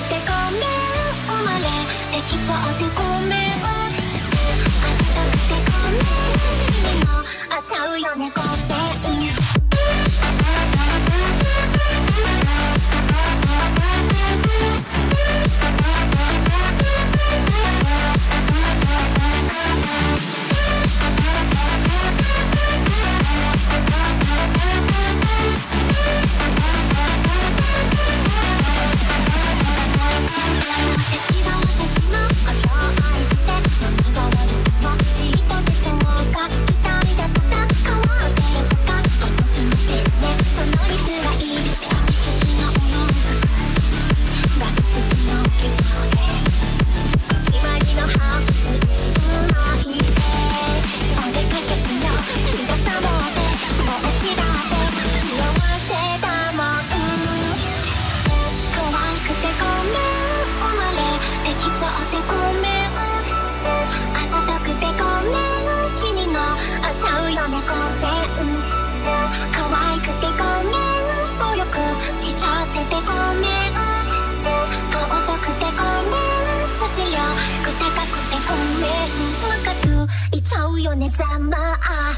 くまれきちゃうてごめんあちたうってごめん君もあちゃうよねごめん怎么啊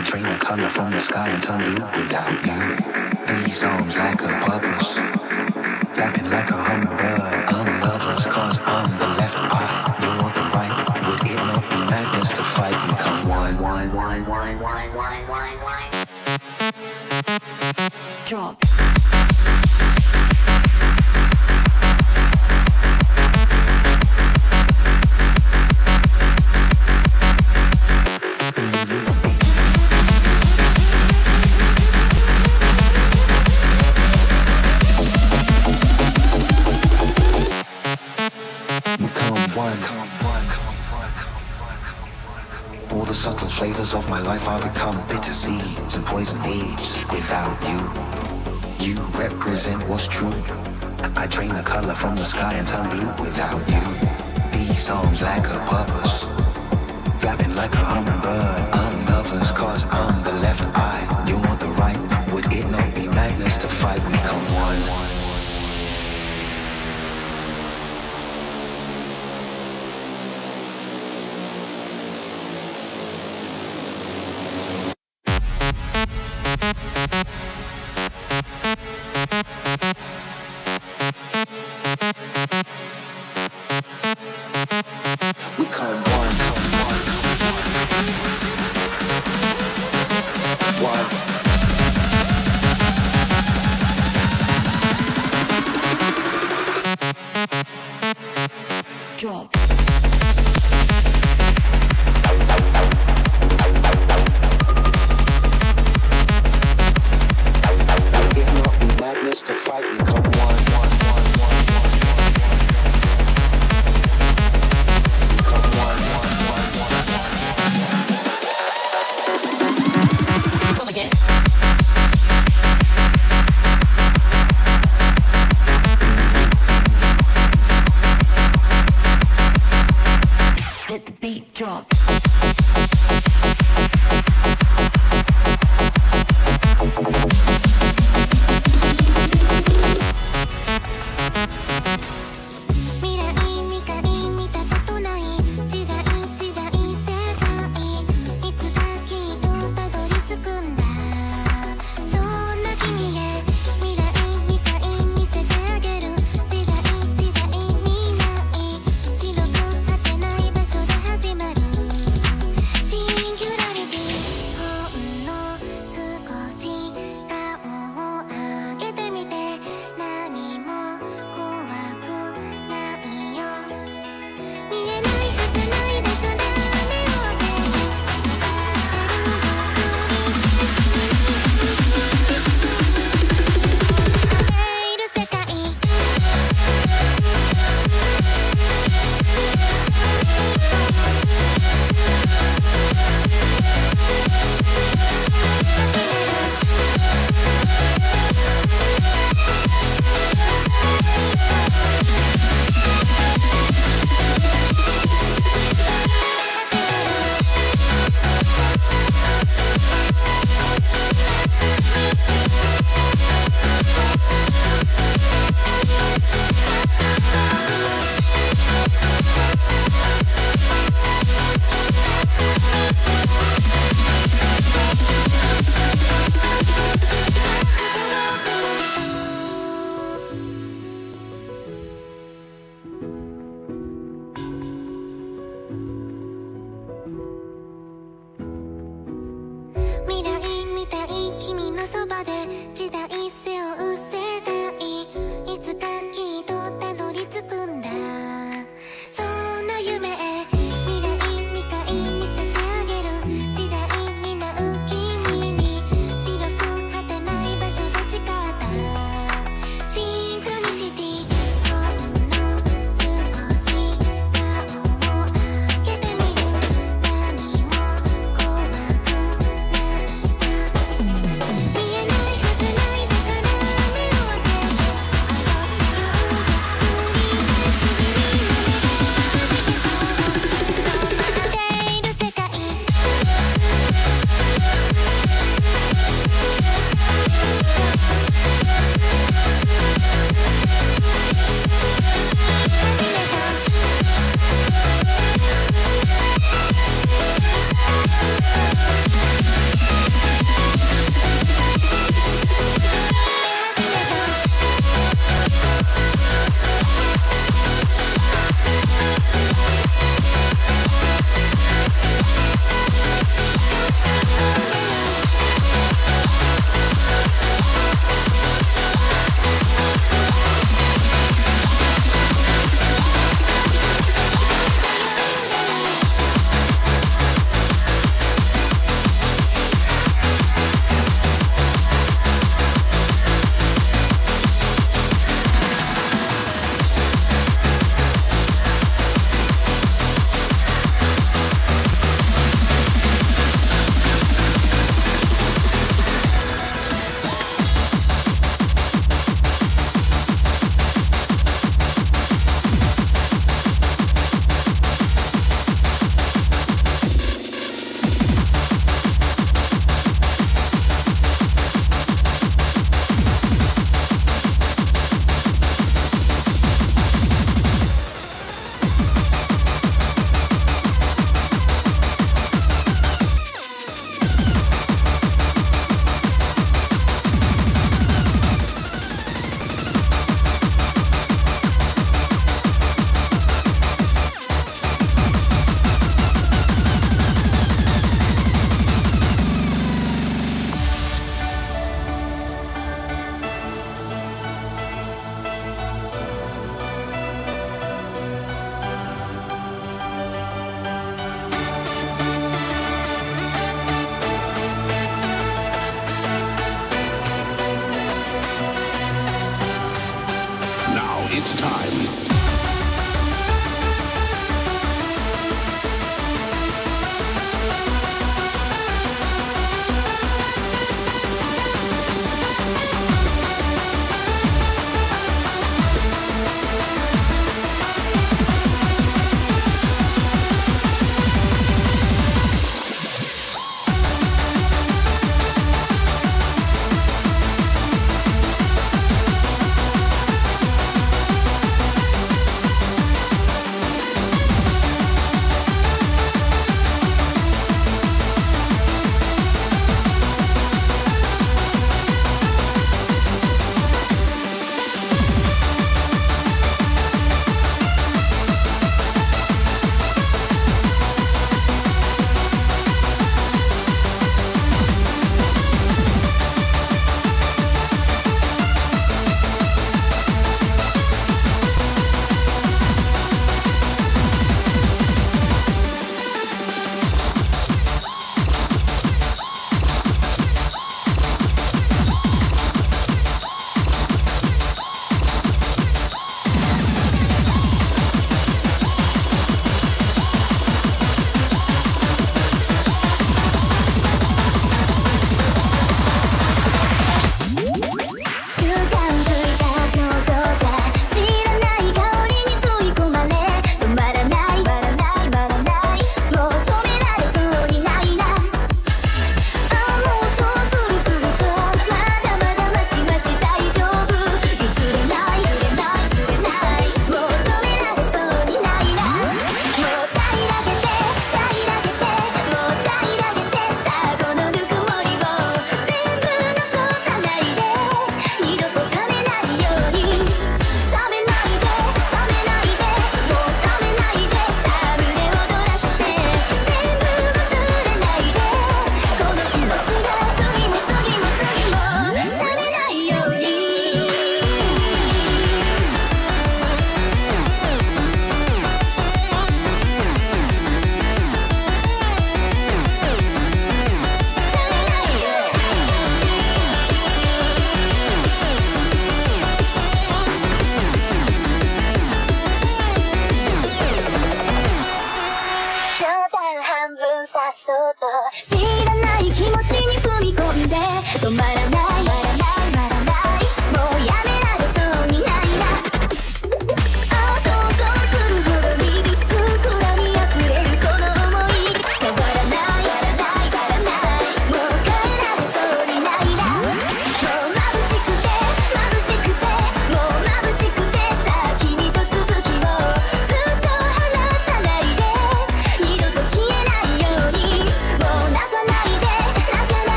A train color from the sky and turn up. without you. These arms like a bubbles, flapping like a hummingbird. I'm lovers, cause I'm the left eye, you're the right. Would it not be madness to fight? Become one, one, one, one, one. life I become bitter seeds and poison leaves without you. You represent what's true. I drain the color from the sky and turn blue without you. These songs lack a purpose. Flapping like a hummingbird. I'm nervous cause I'm the left eye. You're the right. Would it not be madness to fight? We come one.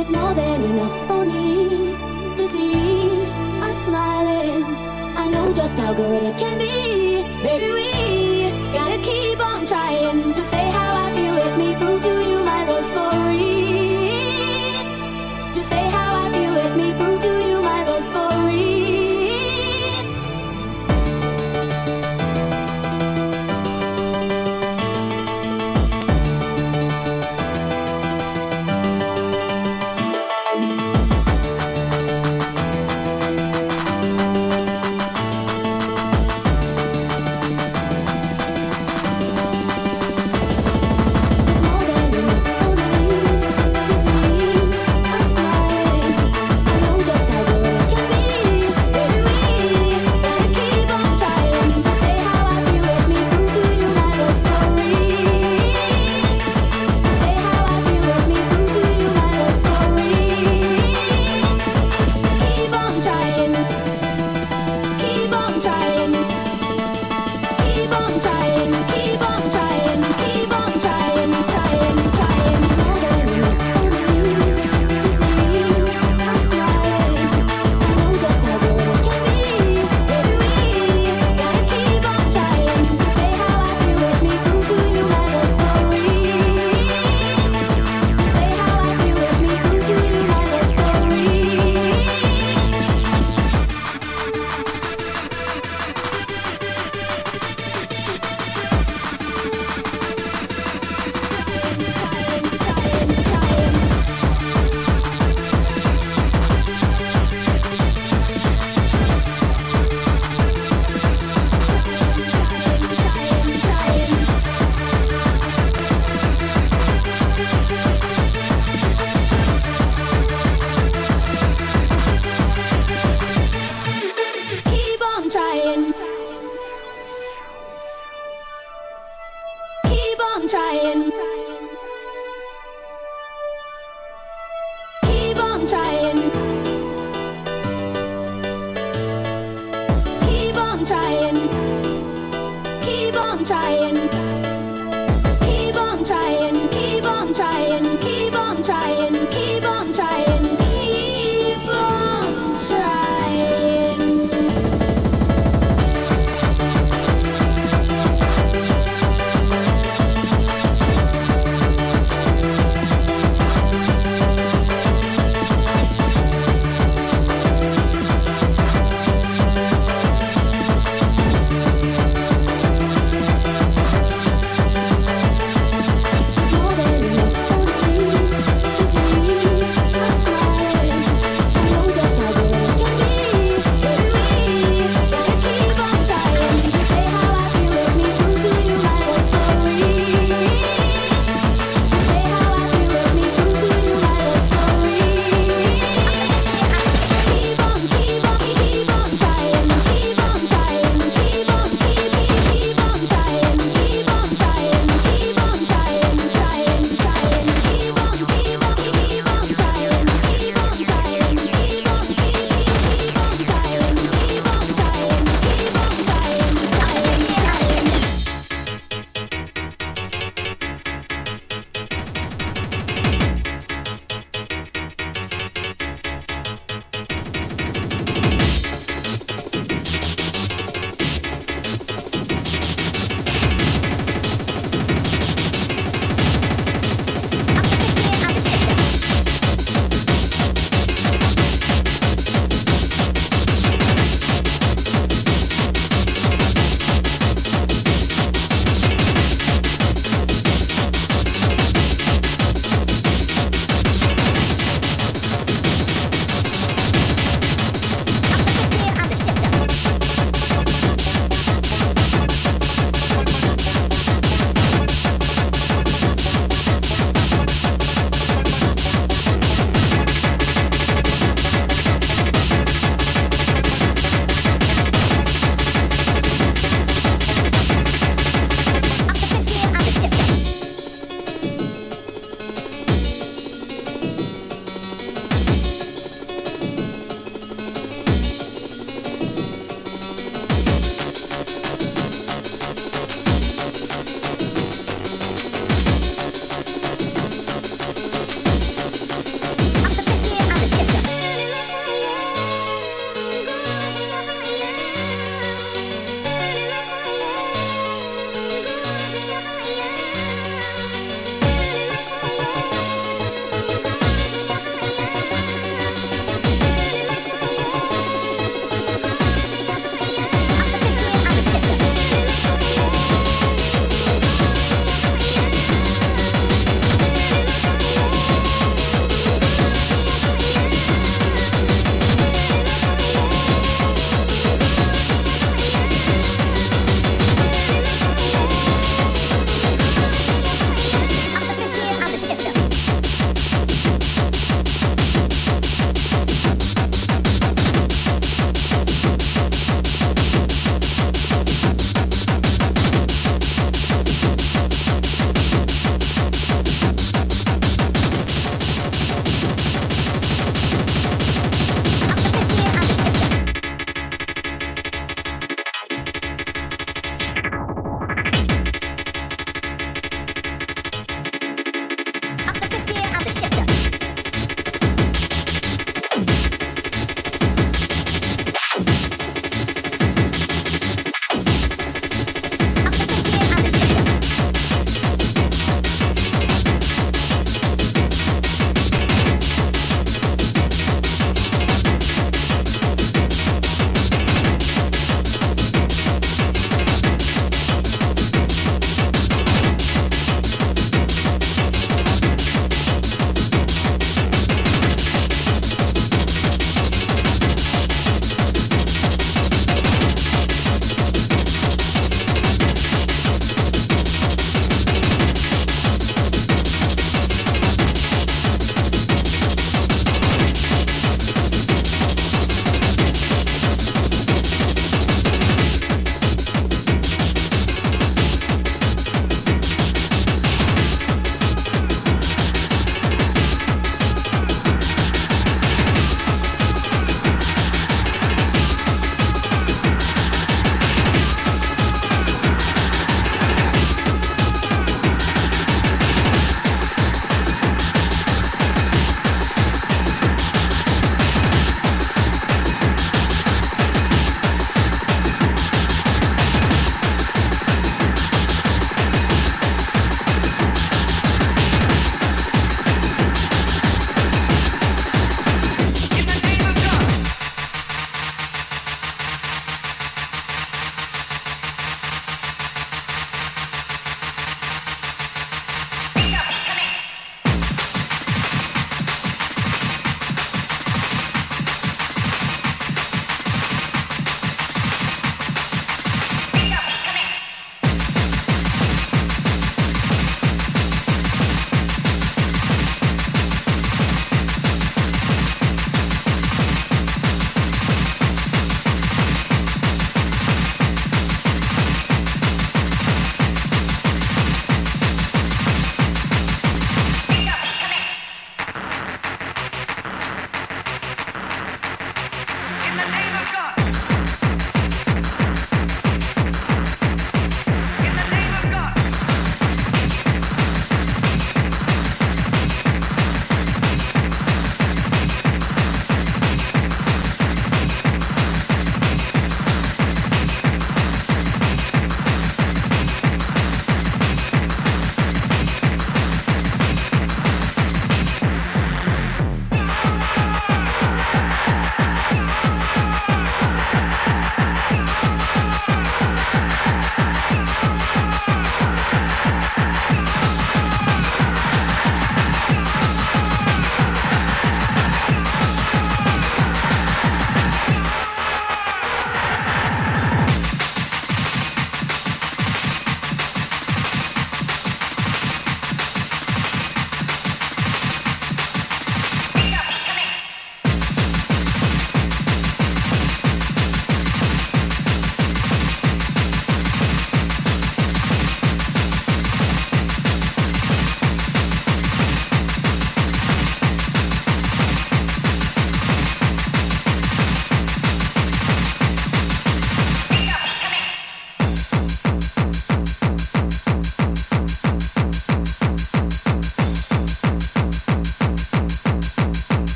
It's more than enough for me to see us smiling. I know just how good it can be. Baby, we gotta keep on trying.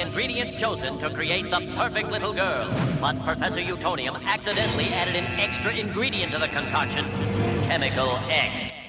ingredients chosen to create the perfect little girl. But Professor Utonium accidentally added an extra ingredient to the concoction Chemical X.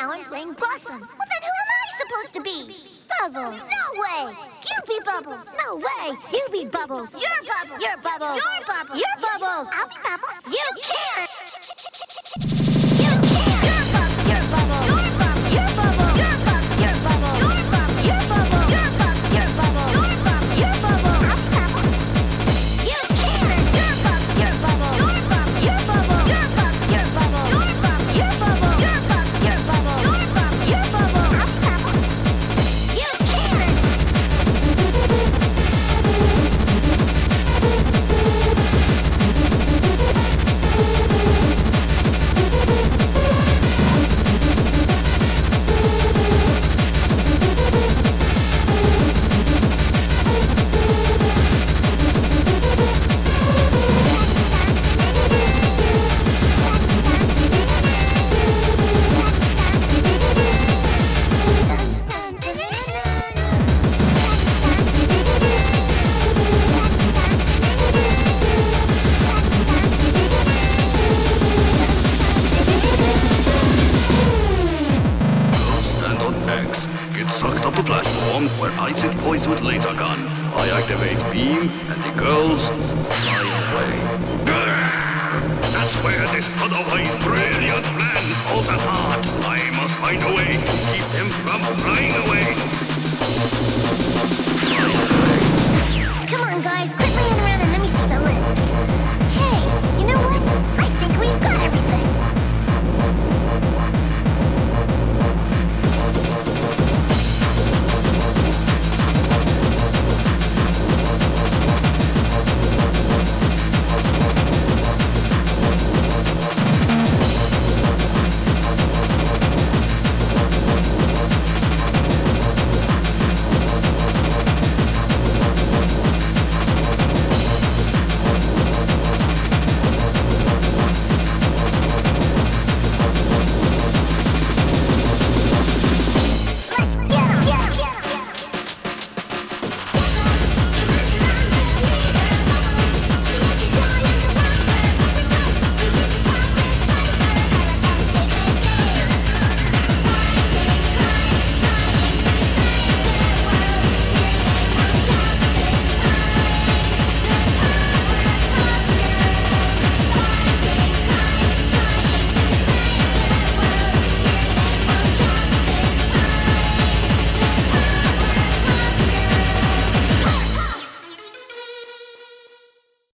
now I'm playing Blossom. Well, then who am I supposed to be? Bubbles. No way! You be Bubbles. No way! You be Bubbles. You're Bubbles. You're Bubbles. You're Bubbles. You're Bubbles. I'll be Bubbles. You can't! ただ